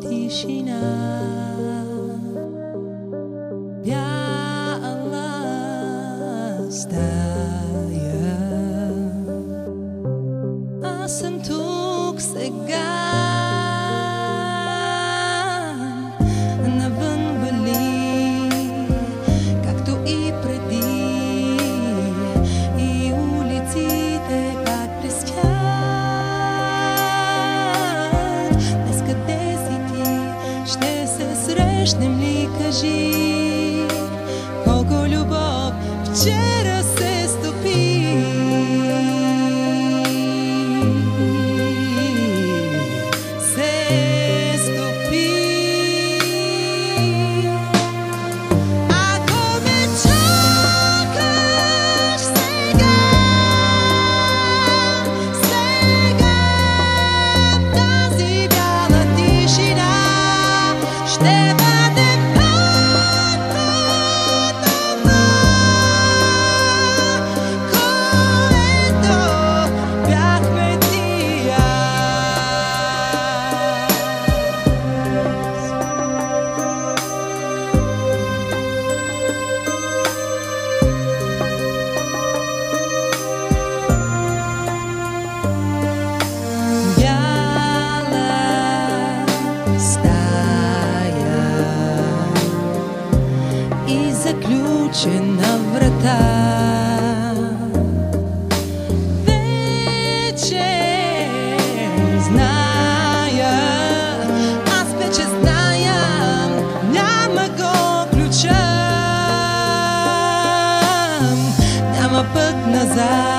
Tishina, Ya Allah stay. страшним лікажі, Коку любов вчера. заключена врата. Аз вече зная, няма го ключа, няма път назад.